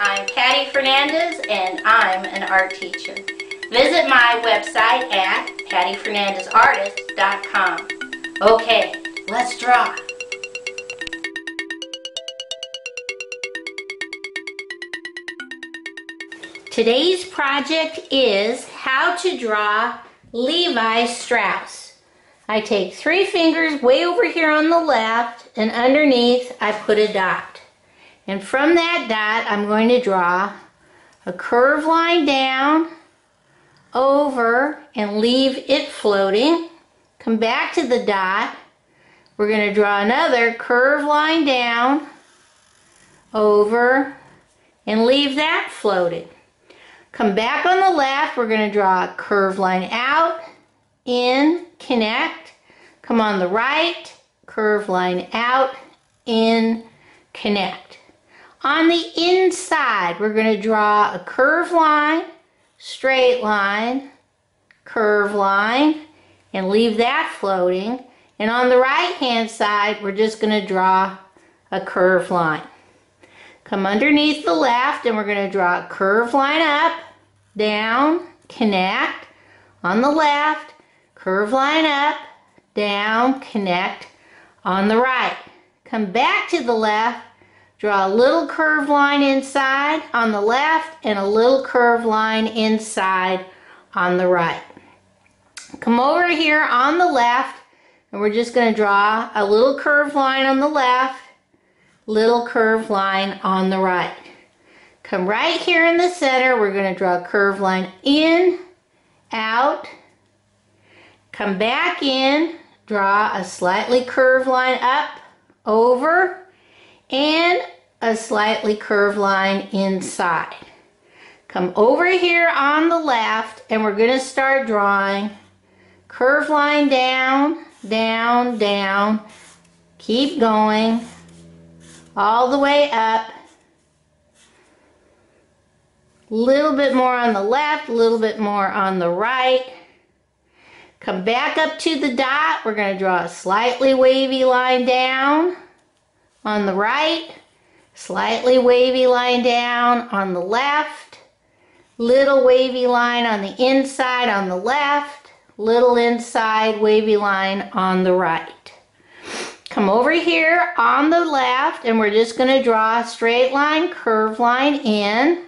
I'm Patty Fernandez and I'm an art teacher. Visit my website at pattyfernandezartist.com. Okay, let's draw. Today's project is how to draw Levi Strauss. I take three fingers way over here on the left and underneath I put a dot. And from that dot I'm going to draw a curved line down, over, and leave it floating. Come back to the dot. We're going to draw another curved line down, over, and leave that floating. Come back on the left, we're going to draw a curved line out, in, connect. Come on the right, curved line out, in, connect. On the inside, we're going to draw a curved line, straight line, curved line, and leave that floating. And on the right hand side, we're just going to draw a curved line. Come underneath the left and we're going to draw a curved line up, down, connect. On the left, curve line up, down, connect. On the right, come back to the left, draw a little curved line inside on the left and a little curved line inside on the right. Come over here on the left and we're just going to draw a little curved line on the left little curved line on the right. Come right here in the center. We're going to draw a curved line in, out. Come back in. Draw a slightly curved line up, over, and a slightly curved line inside. Come over here on the left and we're going to start drawing curved line down, down, down. Keep going all the way up. Little bit more on the left, a little bit more on the right. Come back up to the dot. We're going to draw a slightly wavy line down on the right, slightly wavy line down on the left, little wavy line on the inside on the left, little inside wavy line on the right. Come over here on the left and we're just going to draw a straight line, curve line in.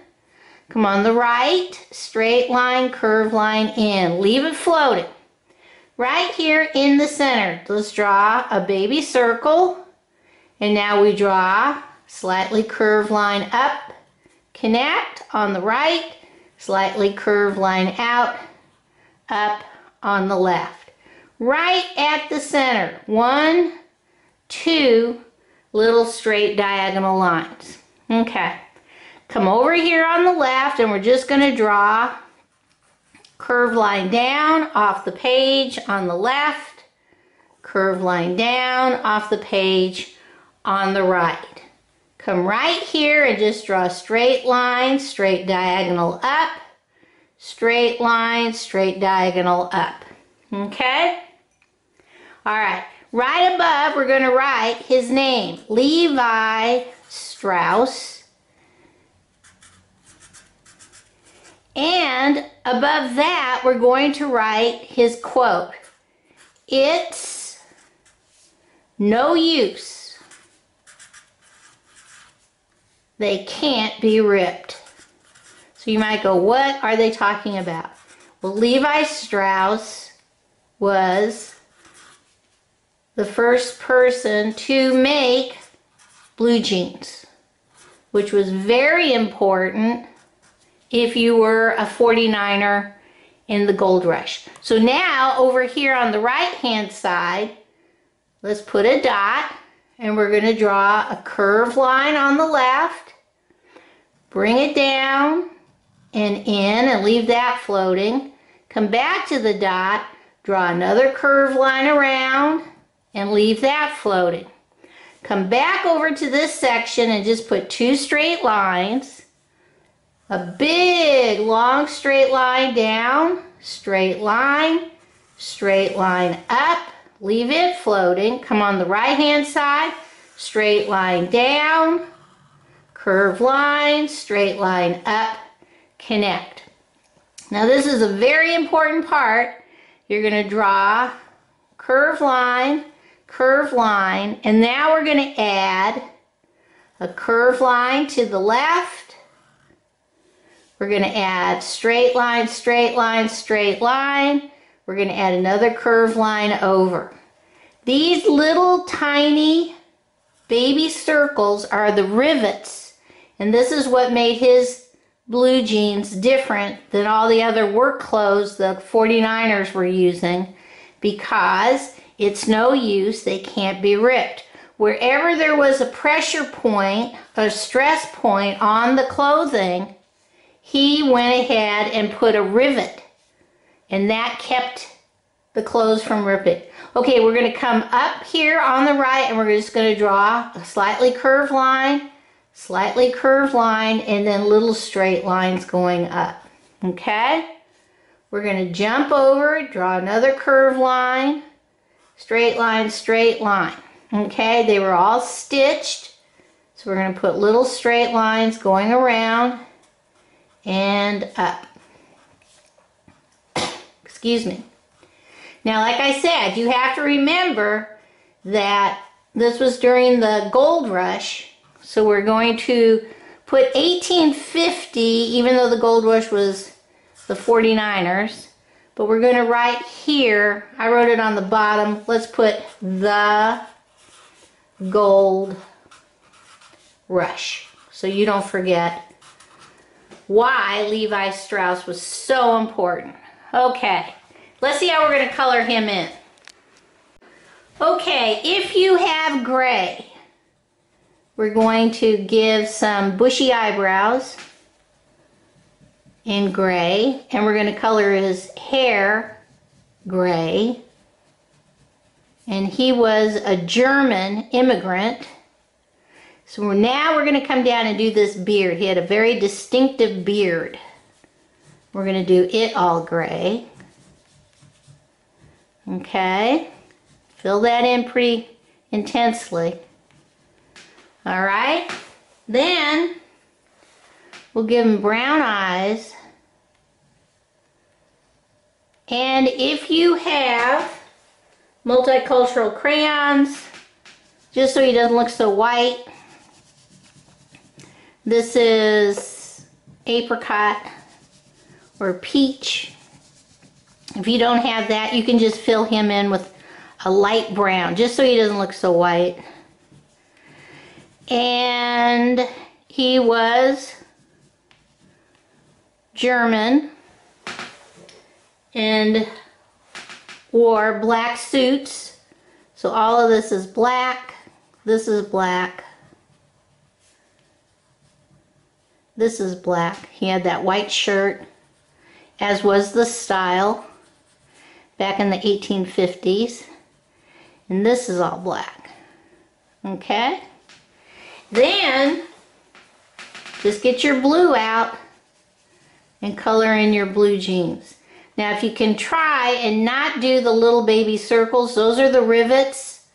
Come on the right, straight line, curve line in. Leave it floating. Right here in the center, let's draw a baby circle. And now we draw slightly curved line up, connect on the right, slightly curved line out, up on the left. Right at the center, one, two little straight diagonal lines. Okay, come over here on the left and we're just going to draw curved line down off the page on the left, curved line down off the page on the right. Come right here and just draw a straight line, straight diagonal up, straight line, straight diagonal up. Okay? All right. Right above, we're going to write his name, Levi Strauss. And above that, we're going to write his quote. It's no use. They can't be ripped. So you might go, what are they talking about? Well, Levi Strauss was the first person to make blue jeans, which was very important if you were a 49er in the gold rush. So now over here on the right hand side, let's put a dot and we're going to draw a curved line on the left, bring it down and in and leave that floating. Come back to the dot, draw another curved line around, and leave that floating. Come back over to this section and just put two straight lines. A big long straight line down, straight line, straight line up, leave it floating. Come on the right hand side, straight line down, curve line, straight line up, connect. Now this is a very important part. You're going to draw curve line, curve line, and now we're going to add a curve line to the left. We're going to add straight line, straight line, straight line. We're going to add another curve line over. These little tiny baby circles are the rivets, and this is what made his blue jeans different than all the other work clothes the 49ers were using because it's no use, they can't be ripped. Wherever there was a pressure point, a stress point on the clothing, he went ahead and put a rivet and that kept the clothes from ripping. Okay, we're going to come up here on the right and we're just going to draw a slightly curved line, slightly curved line, and then little straight lines going up. Okay? We're going to jump over, draw another curved line, straight line, straight line. Okay, they were all stitched. So we're going to put little straight lines going around and up. Excuse me. Now, like I said, you have to remember that this was during the gold rush. So we're going to put 1850, even though the gold rush was the 49ers. But we're going to write here, I wrote it on the bottom, let's put the gold rush. So you don't forget why Levi Strauss was so important. Okay. Let's see how we're going to color him in. Okay, if you have gray, we're going to give some bushy eyebrows in gray, and we're going to color his hair gray. And he was a German immigrant. So now we're going to come down and do this beard. He had a very distinctive beard. We're going to do it all gray. Okay, fill that in pretty intensely. All right, then we'll give him brown eyes. And if you have multicultural crayons, just so he doesn't look so white, this is apricot or peach. If you don't have that, you can just fill him in with a light brown, just so he doesn't look so white. And he was German and wore black suits. So all of this is black. This is black. This is black. He had that white shirt, as was the style back in the 1850s. And this is all black. Okay? Then, just get your blue out and color in your blue jeans. Now, if you can try and not do the little baby circles, those are the rivets.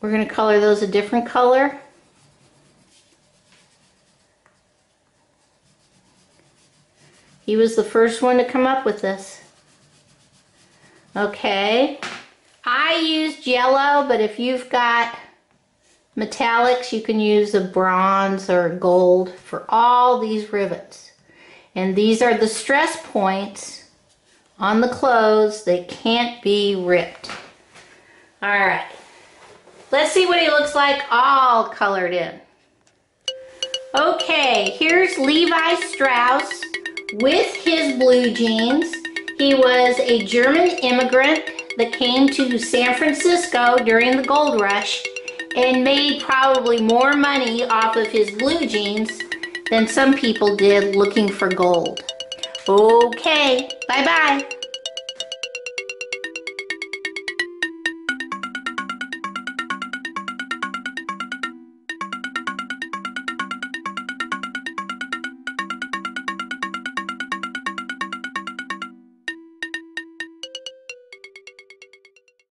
We're going to color those a different color. He was the first one to come up with this. Okay. I used yellow, but if you've got metallics, you can use a bronze or gold for all these rivets. And these are the stress points on the clothes. They can't be ripped. All right. Let's see what he looks like all colored in. Okay, here's Levi Strauss with his blue jeans. He was a German immigrant that came to San Francisco during the gold rush and made probably more money off of his blue jeans than some people did looking for gold. Okay, bye-bye.